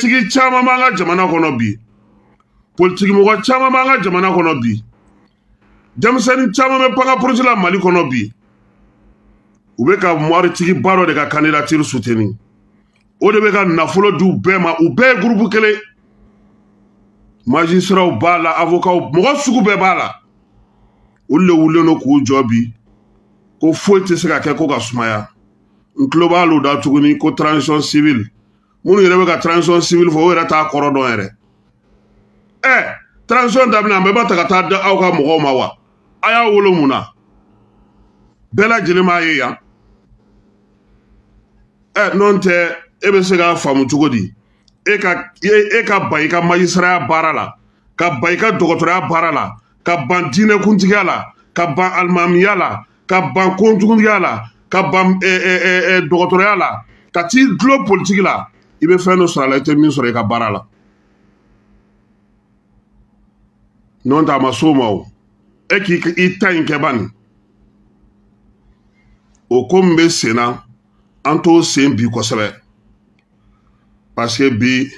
politigi caman b'an ka jamana kɔnɔ bi politikimɔgɔ caman b'an ka jamana kɔnɔ bi denmisɛnnin caman bɛ panga porosi la mali kɔnɔ bi u bɛ ka mɔritigiba dɔ de ka kandidatiri suteni o de bɛ ka nafolo di u bɛɛ ma u bɛɛ ye gurupu kelen majisiraw b'a la avokaw mɔgɔ sugu bɛɛ b'a la olu le wulilen don k'u jɔ bi ko foyi tɛ se ka kɛ ko ka sumaya n tulo b'a lu da tuguni ko transition civile minnu yɛrɛ bɛ ka transition civile fɔ o yɛrɛ t'a kɔrɔ dɔn yɛrɛ ɛ transition daminɛ an bɛɛ b'a ta ka taa da aw ka mɔgɔw ma wa a y'a wolo mun na bɛɛ lajɛlen b'a ye yan ɛ n'o tɛ e bɛ se k'a faamu cogo di e ka e, e ka ba i ka majisaraya baara la ka ba i ka dɔgɔtɔrɔya baara la ka ban diinɛkuntigiya la ka ban alimamiya la ka ban konjuguya la ka ban eh, eh, eh, dɔgɔtɔrɔya la ka t'i dulon politiki la i bɛ fɛn dɔ sɔrɔ a la i tɛ min sɔrɔ i ka baara la n'o tɛ a ma s'o ma o e k'i ta in kɛ bani o ko min bɛ sen na an t'o sen bi kosɛbɛ parce que bi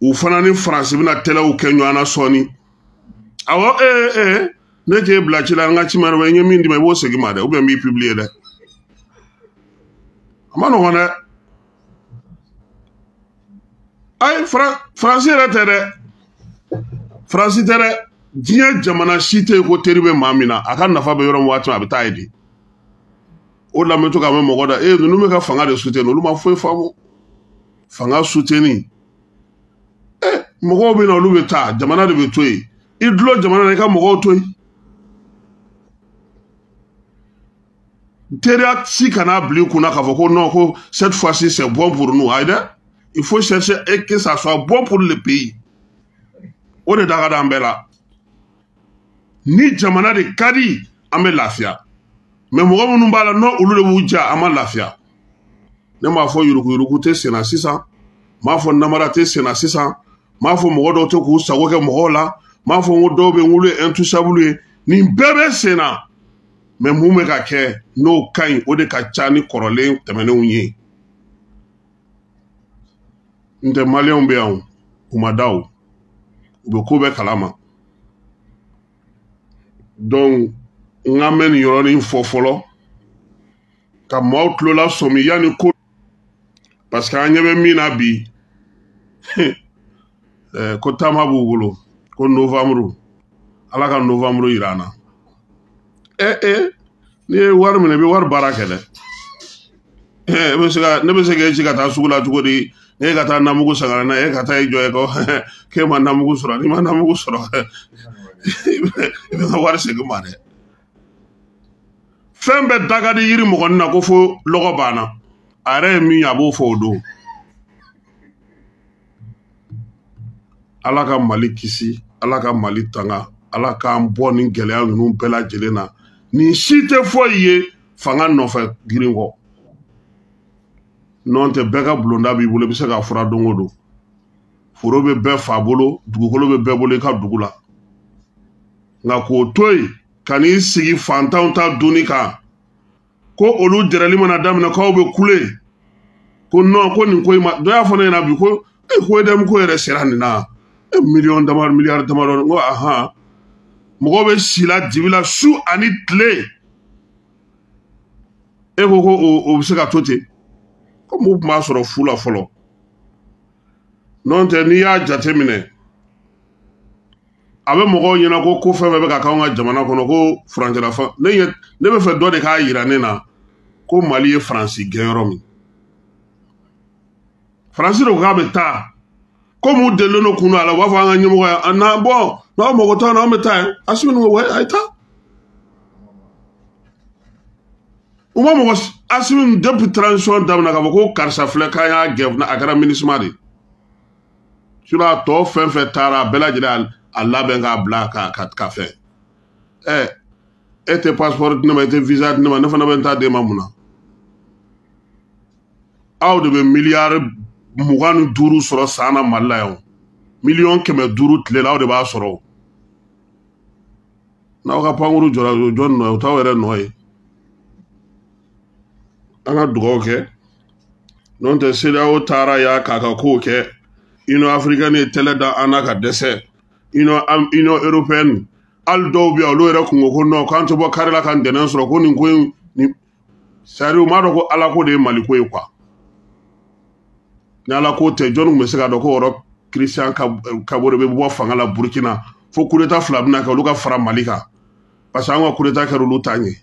u fana ni faransi bɛna tɛlɛw kɛ ɲɔgɔn na sɔɔni awɔ ee ee ne t'e bila ci la an ka ci ma dɛ n ye min d'i ma i b'o segin ma dɛ ou bien n b'i publier dɛ a ma nɔgɔn dɛ ayi faransi yɛrɛ tɛ dɛ faransi tɛ dɛ diɲɛ jamana si tɛ yen ko teri bɛ maa min na a ka nafa bɛ yɔrɔ min waati min a bɛ taa yen de o de la n bɛ to ka mɛn mɔgɔ da ee ninnu bɛ ka fanga de suteni olu ma foyi faamu fanga suteni eh, mɔgɔw bɛ na olu bɛ taa jamana de bɛ to yen i dulɔ jamana na i ka mɔgɔw to yen teriya si kana bila i kunna k'a fɔ ko non ko cette fois ci c'est bon pour nous ayi dɛ il faut chercher et que ça soit bon pour le pays o de da ka d'an bɛɛ la ni jamana de ka di an bɛ lafiya mɛ mɔgɔ minnu b'a la n'o olu de b'u ja an ma lafiya ne m'a fɔ yuruguyurugu tɛ senna sisan m'a fɔ namara tɛ senna sisan m'a fɔ mɔgɔ dɔw tɛ k'u sago kɛ mɔgɔw la m'a fɔ n ko dɔw bɛ n wolo ye intusabulu ye nin bɛɛ bɛ senna mɛ mun bɛ ka kɛ n'o ka ɲi o de ka ca ni kɔrɔlen tɛmɛnenw ye n tɛ maliyɛnw bɛ yan u ma da o u bɛ ko bɛɛ kalama donc n ka mɛn nin yɔrɔnin fɔ fɔlɔ ka maaw tulola sɔmi yanni ko parce que an ɲɛ bɛ min na bi eh, ko taama b'u bolo ko novamuru ala ka novamuru yira an na ee eh, ee n'i ye wari minɛ i bɛ wari baara kɛ dɛ ne bɛ se ka ne bɛ se k'e ci ka taa sugu la cogo di e ka taa namugu sangara n'a ye e ka taa i jɔ ye kɔ k'e ma namugu sɔrɔ n'i ma namugu sɔrɔ i bɛ ka wari segin ma dɛ fɛn bɛɛ da ka di yiri mɔgɔnin na ko fo lɔgɔ banna a yɛrɛ ye min ye a b'o fɔ o don ala ka mali kisi ala ka mali tanga ala k'an bɔ ni gɛlɛya ninnu bɛɛ lajɛlen na nin si tɛ foyi ye fanga nɔfɛ girin kɔ nɔn tɛ bɛɛ ka bulonda b'i bolo i bɛ se k'a fura don o don foro bɛ bɛɛ fa bolo dugukolo bɛ bɛɛ bolo i ka dugu la nka k'o to yen ka n'i sigi fantanw ta dunni kan ko olu jɛrɛli mana daminɛ k'aw bɛ kule ko nɔn ko nin ko in ma dɔ y'a fɔ ne ɲɛna bi ko e ko edɛmu ko yɛrɛ sera nin na e miliyɔn damadɔ miliyari damadɔ n ko ahan mɔgɔw bɛ si la dibi la su ani tile e ko ko o bɛ se ka to ten ko mɔgɔw tun b'a sɔrɔ fu la fɔlɔ nɔntɛ n'i y'a jateminɛ a bɛ mɔgɔw ɲɛna ko ko fɛn fɛn bɛ ka k'anw ka jamana kɔnɔ ko furancɛla fan ne ɲɛ ne bɛ fɛ dɔ de k'a yira ne na ko mali ye faransi gɛn yɔrɔ min faransi de ko k'a bɛ taa komi u delilen don kun na a la u b'a fɔ an ka ɲɛmɔgɔ ye a na bɔn n'aw mago t'an na an bɛ taa yen asimi ko wɛ a ye taa u ma mɔgɔ asimi depuis transition daminɛ k'a fɔ ko karisa filɛ k'an y'a gɛn a kɛra minisima de ye sur a tɔ fɛn fɛn taara a bɛɛ lajɛlen a labɛn k'a bila ka ka ka fɛn ɛ e tɛ pasipɔri di ne ma e tɛ visa di ne ma ne fana bɛ n ta d'e ma mun na aw de bɛ miliyari mugan ni duuru sɔrɔ san na mali la yan miliyɔn kɛmɛ duuru tile la aw de b'a sɔrɔ n'aw ka pankuru jɔra jɔn nɔ ye o t'aw yɛrɛ nɔ ye an ka dugawu kɛ n'o tɛ CEDEAO taara y'a k'a ka kow kɛ Union africaine ye tɛlɛ da an na ka dɛsɛ Union Union européenne hali dɔw bɛ yan olu yɛrɛ kun ko ko non k'an tɛ bɔ kari la ka ntɛnɛn sɔrɔ ko nin ko in nin sari u m'a dɔn ko ala ko de ye mali ko ye kuwa ni ala ko tɛ jɔni tun bɛ se k'a dɔn ko yɔrɔ christian kabore bɛ bɔ fanga la burkina fo kureta fila bɛna kɛ olu ka fara mali kan parce que an ka kureta kɛra olu t'an ye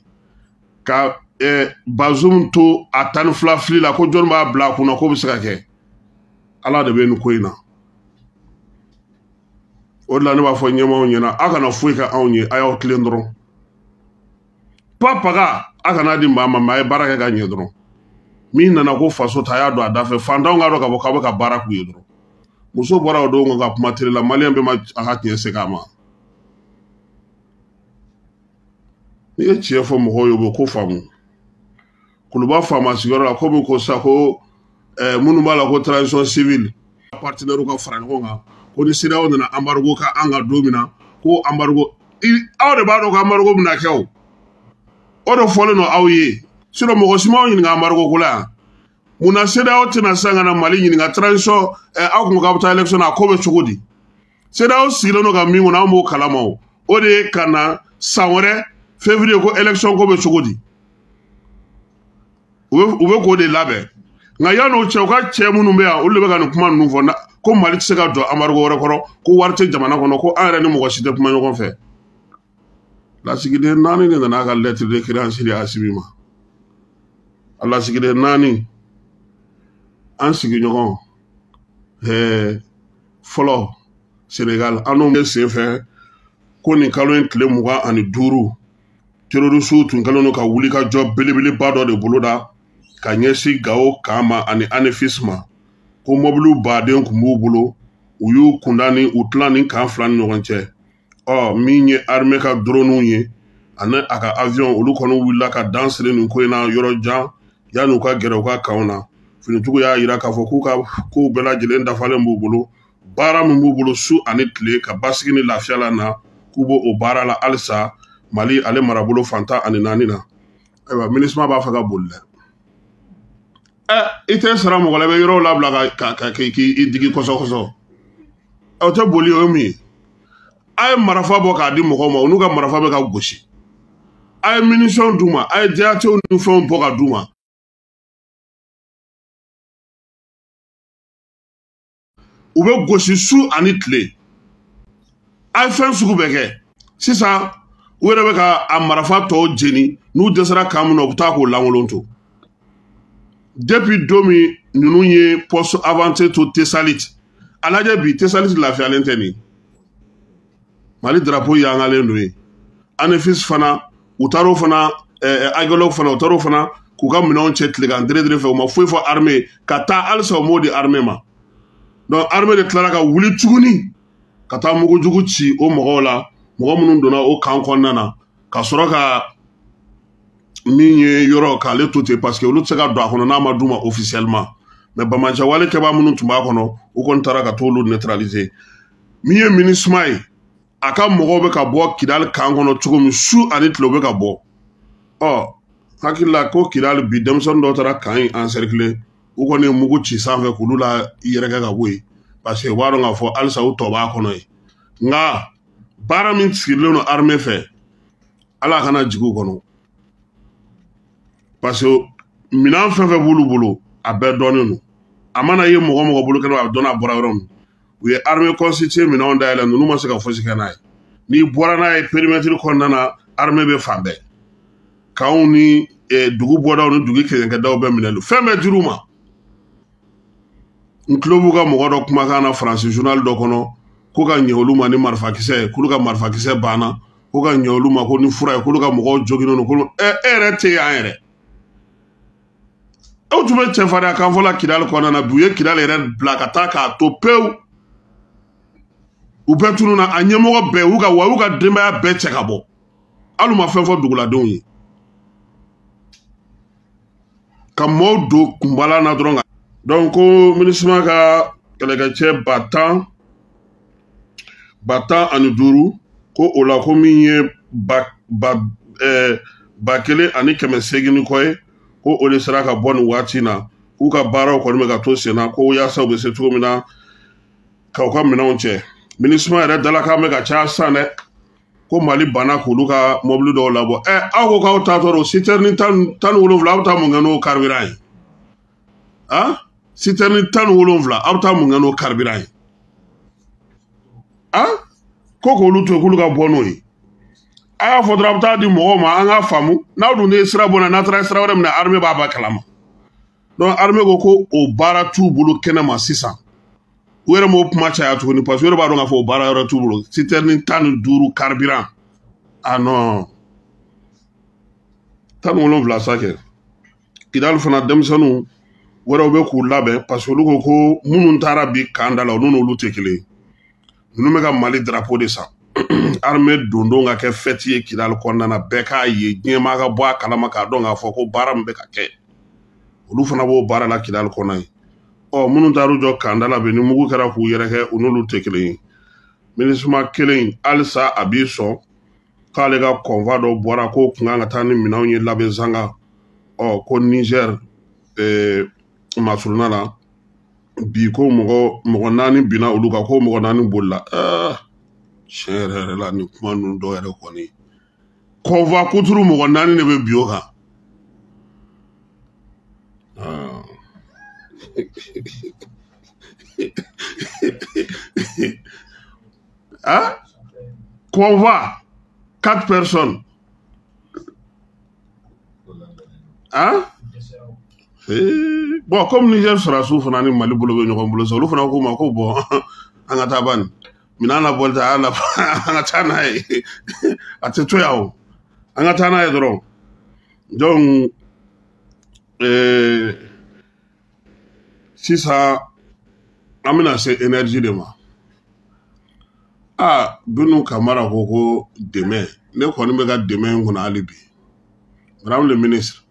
ka eh, bazum to a tan ni fila fili la ko jɔnni b'a bila a kunna k'o bɛ se ka kɛ ala de bɛ nin ko in na o de la ne b'a fɔ ɲɛmaaw ɲɛna a kana foyi kɛ anw ye a y'aw tilen dɔrɔn pa paga a kana di maa ma mɛ a ye baara kɛ ka ɲɛ dɔrɔn min nana ko faso ta y'a don a da fɛ fantanw k'a dɔn k'a fɔ k'a bɛ ka baara k'u ye dɔrɔn muso bɔra o don kan ka kuma tele la maliyɛn bɛɛ ma a ka tiɲɛ segin a ma n'i ye tiɲɛ fɔ mɔgɔw ye u bɛ ko faamu kuluba faama sigiyɔrɔ la komi ko sa ko eh, minnu b'a la ko transition civile partenaires ka fara ɲɔgɔn kan ko ni CEDEAO nana embargo ka an ka don min na ko embargo aw de b'a dɔn ko embargo bɛna kɛ o o de fɔlen don aw ye sinɔn mɔgɔ si m'aw ɲininka embargo ko la yan mun na CEDEAO tɛna sisan ka na Mali ɲininka transition eh, aw kun k'aw bɛ taa élection na a ko bɛ cogo di CEDEAO sigilen don ka min kɔnɔ an b'o kalama o o de ye ka na san wɛrɛ février ko élection ko bɛ cogo di u bɛ k'o de labɛn nka yan'o cɛ u ka cɛ minnu bɛ yan olu de bɛ ka nin kuma ninnu fɔ ko mali tɛ se ka jɔ amarigo wɛrɛ kɔrɔ ko wari tɛ jamana kɔnɔ ko an yɛrɛ ni mɔgɔ si tɛ kuma ɲɔgɔn fɛ lasigiden naani de nana a ka lɛtiri de kiransi de asimi ma a lasigiden naani an sigiɲɔgɔn ɛɛ fɔlɔ senegal an n'o bɛ sen fɛ ko nin kalo in tile mugan ani duuru terorisiw tun kɛlen don ka wuli ka jɔ belebeleba dɔ de boloda ka ɲɛsin gawo kan ma ani anefis ma ko mɔbiliw baden tun b'u bolo u y'u kunda ni u tila ni kan fila ni ɲɔgɔn cɛ ɔ min ye armée ka drone ye ani a ka avion olu kɔni wulila ka dan siri nin ko in na yɔrɔ jan yanni u ka gɛrɛ u ka kanw na finitigiw y'a jira k'a fɔ k'u ka kow bɛɛ lajɛlen dafalen b'u bolo baara min b'u bolo su ani tile ka basigi ni lafiya la na k'u b'o o baara la halisa mali ale marabolo fantan ani naani na ayiwa minisima b'a fɛ ka boli dɛ ɛ i tɛ sara mɔgɔ la i bɛ yɔrɔw labila ka ka ka k'i digi kɔsɔkɔsɔ o tɛ boli o ye mun ye a ye marafa bɔ k'a di mɔgɔw ma u n'u ka marafa bɛ ka gosi a ye minisɔn d'u ma a ye diyatew ni fɛnw bɔ ka d'u ma u bɛ gosi su ani tile a ye fɛn sugu bɛɛ kɛ sisan u yɛrɛ bɛ ka a marafa tɔw jeni n'u dɛsɛra kan min na u bɛ taa k'o lankolon to depuis don min ninnu ye poste avancé to tesalite a lajɛ bi tesalite lafiyalen tɛ nin mali drapeau yangalen don yen anefis fana u taar'o fana agɛlɛw fana u taar'o fana k'u ka minɛnw cɛ tilekan deredere fɛ u ma foyi fɔ arme ka taa halisa u m'o di arme ma donc arme de tilara ka wuli tuguni ka taa mugujugu ci o mɔgɔw la mɔgɔ minnu donna o kan kɔnɔna na ka sɔrɔ ka min ye yɔrɔ k'ale to ten parce que olu tɛ se ka don a kɔnɔ n'a ma d'u ma officiellement mais bamacɛ wale kɛbaa minnu tun b'a kɔnɔ u kɔni taara ka t'olu neutraliser min ye minisuma ye a ka mɔgɔw bɛ ka bɔ kidali kan kɔnɔ cogo min su ani tile bɛ ka bɔ ɔ hakilila ko kidali bi denmisɛnnin dɔ taara kan in ansɛrikile u kɔni ye mugu ci sanfɛ k'olu la yɛrɛkɛ ka bɔ yen paseke u b'a dɔn k'a fɔ halisa u tɔ b'a kɔnɔ ye nka baara min sigilen don arime fɛ ala kana jigi u kɔnɔ parce que minɛn fɛn fɛn b'olu bolo a bɛɛ dɔnnen don a mana ye mɔgɔ mɔgɔ bolo kɛnɛ a dɔn a bɔra yɔrɔ min u ye armée constituée minɛnw dayɛlɛ ninnu ma se ka fosi kɛ n'a ye n'i bɔra n'a ye périmètre kɔnɔna na armée bɛ fan bɛɛ kanw ni eh, dugu bɔdaw ni dugu kelenkɛdaw bɛɛ minɛ don fɛn bɛɛ dir'u ma n tulo b'u ka mɔgɔ dɔ kumakan na faransi journal dɔ kɔnɔ ko ka ɲɛ olu ma ni marifakisɛ ye k'olu ka marifakisɛ banna ko ka ɲɛ olu ma ko ni fura ye k'olu ka mɔgɔw joginnen don ko e yɛrɛ tɛ yan yɛrɛ aw tun bɛ cɛfarinya kan fɔla kidali kɔnɔna na bi u ye kidali yɛrɛ bila ka taa k'a to pewu u bɛɛ tununa a ɲɛmɔgɔ bɛɛ u ka wa u ka denbaya bɛɛ cɛ ka bɔ hali u ma fɛn fɔ duguladenw ye ka mɔɔw don kunbalan na dɔrɔn ka donc ko minisima ka kɛlɛkɛcɛ ba tan ba tan ani duuru ko o la ko min ye ba ba ɛɛ eh, ba kelen ani kɛmɛ seegin kɔ ye ko o de sera ka bɔ nin waati na k'u ka baaraw kɔni bɛ ka to sen na ko yaasa u bɛ se cogo min na ka u ka minɛnw cɛ minisuma yɛrɛ dala k'an bɛ ka caya sisan dɛ ko mali banna k'olu ka mɔbili dɔw labɔ ɛ aw ko k'aw taatɔ don sitɛrini tan ni wolonwula aw bɛ taa mun kɛ n'o karibiran ye a sitɛrni tan ni wolonwula aw bɛ taa mun kɛ n'o karibira ye a ko k'olu to yen k'olu ka bɔ n'o ye a y'a fɔ dɔrɔn a bɛ taa di mɔgɔw ma an k'a faamu n'aw dun ye sira bɔ n'a n'a taara sira wɛrɛ minɛ arime b'a ba kalama donc arime ko ko o baara t'u bolo kɛnɛ ma sisan u yɛrɛ m'o kuma caya tuguni parce que u yɛrɛ b'a dɔn k'a fɔ o baara yɔrɔ t'u bolo sitɛrni tan ni duuru karibiran a nɔ tan ni wolonwula sa kɛ kidali fana denmisɛnninw wɛrɛw bɛ k'u labɛn parce que olu ko ko minnu taara bi kan da la olu n'olu tɛ kelen ninnu bɛ ka mali darapo de san armée don don ka kɛ fɛti ye kidali kɔnɔna na bɛɛ k'a ye diɲɛ maa ka bɔ a kalama k'a dɔn k'a fɔ ko baara min bɛ ka kɛ olu fana b'o baara la kidali kɔnɔ yen ɔ minnu taar'u jɔ kanda la bi ni mugu kɛra k'u yɛrɛkɛ u n'olu tɛ kelen ye minisuma kelen halisa a b'i sɔn k'ale ka kɔnfa dɔ bɔra k'o kun kan ka taa ni minɛnw ye labɛn sanga ɔ ko nizɛri eh, masuruna la bi ko mɔgɔ mɔgɔ naani binna olu kan ko mɔgɔ naani bolila ah, tiɲɛ yɛrɛ yɛrɛ la nin kuma ninnu dɔw yɛrɛ kɔni kɔnfa kuturu mɔgɔ naani de bɛ bi o kan ah. Hein Qu'on voit quatre personnes. Hein eh, Bon, comme Niger sera sous fana ni Mali bolo bɛ ɲɔgɔn bolo sa olu fana ko ma ko bon an ka taa ban minɛn na bɔli ta an ka taa n'a ye a tɛ to yan o an ka taa n'a ye dɔrɔn donc eh, sisan an bɛna se energy de ma aa binu kamara ko ko dɛmɛ ne kɔni bɛ ka dɛmɛ in kɔnɔ hali bi madame le ministre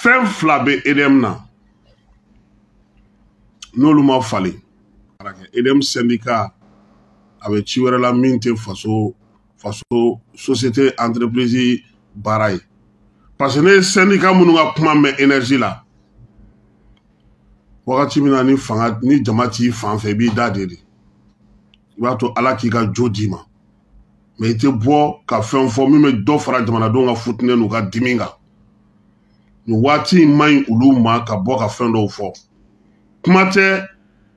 fɛn fila bɛ edm na n'olu ma falen edm syndicat a bɛ ci wɛrɛ la min tɛ faso faso société entreprise baara ye parce que ne ye syndicat minnu ka kuma mɛn énergie la wagati min na ni fanga ni jama t'i fan fɛ i b'i da de de i b'a to ala k'i ka jo d'i ma mɛ i tɛ bɔ ka fɛn fɔ min bɛ dɔ fara jamanadenw ka futinɛ n'u ka dimi kan nin waati in man ɲi olu ma ka bɔ ka fɛn dɔw fɔ kuma tɛ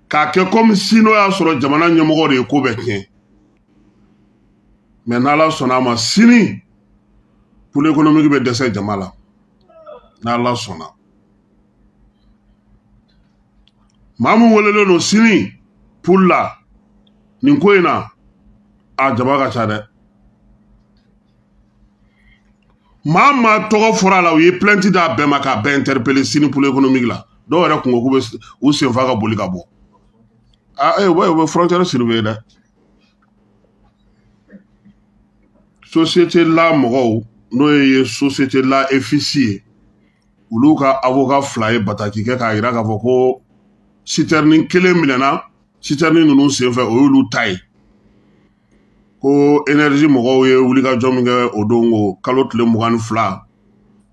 k'a kɛ komi si n'o y'a sɔrɔ jamana ɲɛmɔgɔ de ye ko bɛɛ tiɲɛ mɛ n'ala sɔnna a ma sini polo ekonomiki bɛ dɛsɛ jama la n'ala sɔnna maa min welelen don sini pul la nin ko in na a jama ka ca dɛ maa maa tɔgɔ fɔra la u ye plɛnti d'a bɛɛ ma k'a bɛɛ interpele sini polo ekonomiki la dɔw yɛrɛ kungo k'u bɛ u senfa ka boli ka bɔ ah eh, ouais, ouais, frontière surveillée dɛ société la mɔgɔw n'o ye société la efisi ye olu ka avocat fila ye bataki kɛ k'a yira k'a fɔ ko sitɛrinin kelen minɛna sitɛrinin ninnu senfɛ o y'olu ta ye ko energie mɔgɔw ye wulikajɔ min kɛ o don ko kalo tile mugan ni fila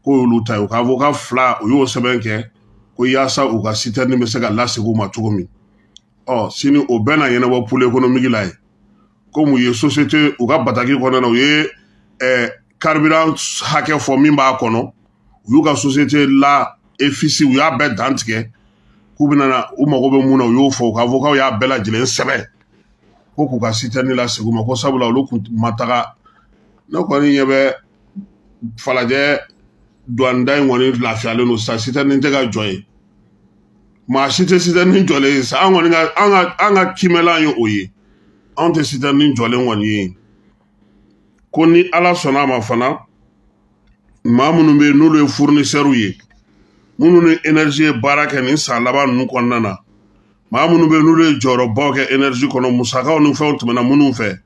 k'o y'olu ta ye u ka avoka fila u y'o sɛbɛn kɛ ko yaasa u ka sitɛrni bɛ se ka lasegin u ma cogo min ɔ sini o bɛɛ na ɲɛnabɔ pule ekonomiki la ye komi u ye sosiyete u ka bataki kɔnɔna na u ye karibiran hakɛ fɔ min b'a kɔnɔ u y'u ka sosiyete la efisi u y'a bɛɛ dan tigɛ k'u bɛna u mago bɛ mun na u y'o fɔ u ka fɔ k'aw y'a bɛɛ lajɛlen sɛbɛn ko k'u ka sitɛni la segu ma ko sabula olu kun ma taga ne kɔni ɲɛ bɛ falajɛ duwanda in kɔni lafiyalen don sisan sitɛni tɛ ka jɔ ye maa si tɛ sitɛni jɔlen ye sa an kɔni ka an ka an ka kiimɛlan ye o ye anw tɛ sitɛni jɔlen kɔni ye ko ni ala sɔnna a ma fana maa minnu bɛ yen n'olu ye furnisɛriw ye minnu ni enerzi ye baara kɛ nin san laban ninnu kɔnɔna na maa minnu bɛ yen n'olu ye jɔyɔrɔbaw kɛ enerzi kɔnɔ musakaw ni fɛnw tɛmɛna minnu fɛ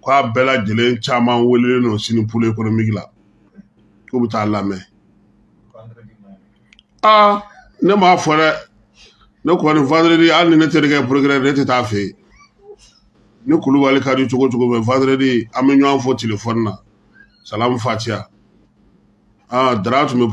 ko a bɛɛ lajɛlen caman welelen don sini pule ekonomiki la k'u bɛ taa lamɛn aa ne m'a fɔ dɛ ne kɔni vandredi hali ni ne terikɛ porogerɛ ne tɛ taa fɛ yen ni kulubali ka di cogo cogo bɛ fadredi an bɛ ɲɔgɔn fɔ telefɔni na salamu fatiya aa dara tun bɛ